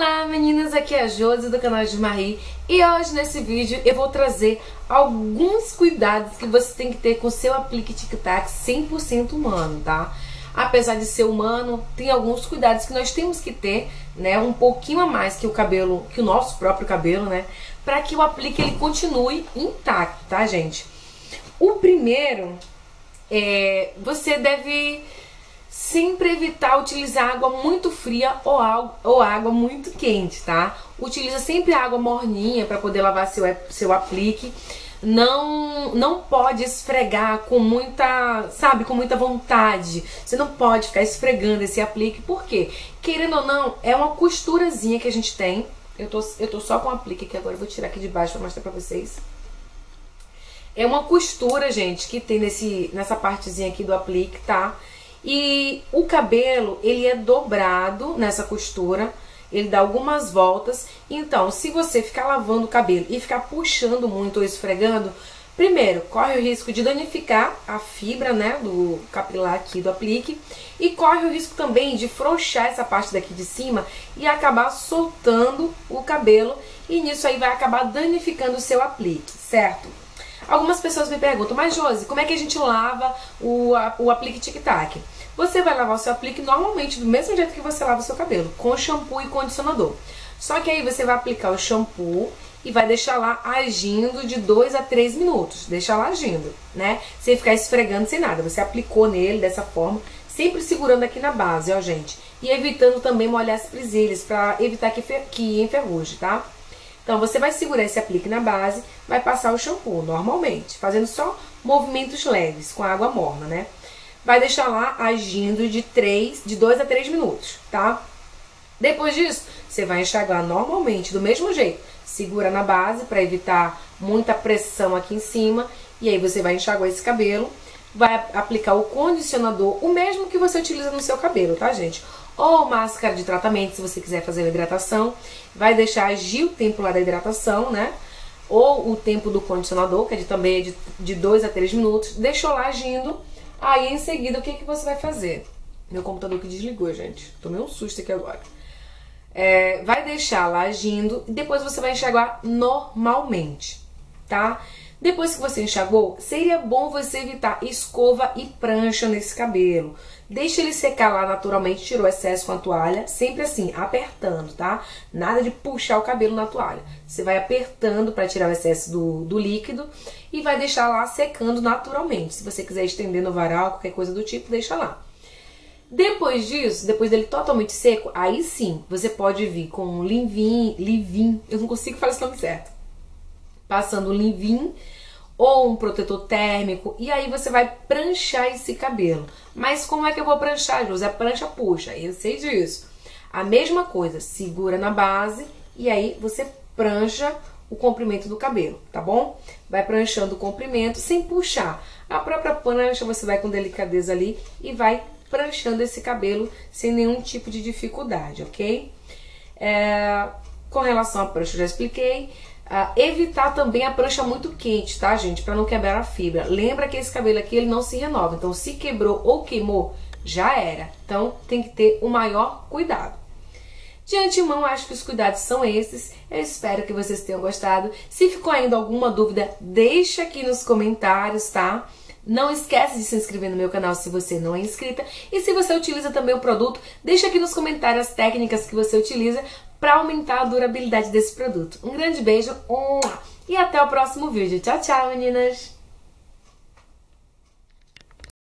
Olá meninas, aqui é a Josi do canal de Marie e hoje nesse vídeo eu vou trazer alguns cuidados que você tem que ter com seu aplique tic-tac 100% humano, tá? Apesar de ser humano, tem alguns cuidados que nós temos que ter, né, um pouquinho a mais que o cabelo, que o nosso próprio cabelo, né, para que o aplique ele continue intacto, tá, gente? O primeiro é, você deve sempre evitar utilizar água muito fria ou, ou água muito quente, tá? Utiliza sempre água morninha para poder lavar seu, seu aplique. Não, não pode esfregar com muita, sabe, com muita vontade. Você não pode ficar esfregando esse aplique, por quê? Querendo ou não, é uma costurazinha que a gente tem. Eu tô, eu tô só com o aplique aqui agora, eu vou tirar aqui de baixo para mostrar pra vocês. É uma costura, gente, que tem nesse, nessa partezinha aqui do aplique, tá? E o cabelo, ele é dobrado nessa costura, ele dá algumas voltas. Então, se você ficar lavando o cabelo e ficar puxando muito ou esfregando, primeiro, corre o risco de danificar a fibra, né, do capilar aqui do aplique. E corre o risco também de frouxar essa parte daqui de cima e acabar soltando o cabelo. E nisso aí vai acabar danificando o seu aplique, certo? Algumas pessoas me perguntam, mas Josi, como é que a gente lava o, o aplique tic-tac? Você vai lavar o seu aplique normalmente do mesmo jeito que você lava o seu cabelo, com shampoo e condicionador. Só que aí você vai aplicar o shampoo e vai deixar lá agindo de 2 a 3 minutos. Deixa lá agindo, né? Sem ficar esfregando sem nada. Você aplicou nele dessa forma, sempre segurando aqui na base, ó, gente. E evitando também molhar as presilhas para evitar que, que enferruje, tá? Então, você vai segurar esse aplique na base, vai passar o shampoo normalmente, fazendo só movimentos leves com água morna, né? Vai deixar lá agindo de 3, de 2 a 3 minutos, tá? Depois disso, você vai enxaguar normalmente, do mesmo jeito. Segura na base para evitar muita pressão aqui em cima. E aí você vai enxaguar esse cabelo. Vai aplicar o condicionador, o mesmo que você utiliza no seu cabelo, tá, gente? ou máscara de tratamento, se você quiser fazer a hidratação. Vai deixar agir o tempo lá da hidratação, né? Ou o tempo do condicionador, que é de, também é de 2 a 3 minutos. Deixou lá agindo. Aí, em seguida, o que, que você vai fazer? Meu computador que desligou, gente. Tomei um susto aqui agora. É, vai deixar lá agindo e depois você vai enxaguar normalmente, tá? Depois que você enxagou, seria bom você evitar escova e prancha nesse cabelo. Deixa ele secar lá naturalmente, tirou o excesso com a toalha, sempre assim, apertando, tá? Nada de puxar o cabelo na toalha. Você vai apertando para tirar o excesso do, do líquido e vai deixar lá secando naturalmente. Se você quiser estender no varal, qualquer coisa do tipo, deixa lá. Depois disso, depois dele totalmente seco, aí sim, você pode vir com um livin, livin, eu não consigo falar esse nome certo passando livin ou um protetor térmico e aí você vai pranchar esse cabelo. Mas como é que eu vou pranchar, José? A prancha puxa, eu sei disso. A mesma coisa, segura na base e aí você prancha o comprimento do cabelo, tá bom? Vai pranchando o comprimento sem puxar. A própria prancha você vai com delicadeza ali e vai pranchando esse cabelo sem nenhum tipo de dificuldade, ok? É, com relação à prancha, eu já expliquei. Uh, evitar também a prancha muito quente, tá, gente? Para não quebrar a fibra. Lembra que esse cabelo aqui ele não se renova. Então, se quebrou ou queimou, já era. Então, tem que ter o maior cuidado. De antemão, acho que os cuidados são esses. Eu espero que vocês tenham gostado. Se ficou ainda alguma dúvida, deixa aqui nos comentários, tá? Não esquece de se inscrever no meu canal se você não é inscrita. E se você utiliza também o produto, deixa aqui nos comentários as técnicas que você utiliza para aumentar a durabilidade desse produto. Um grande beijo e até o próximo vídeo. Tchau, tchau, meninas!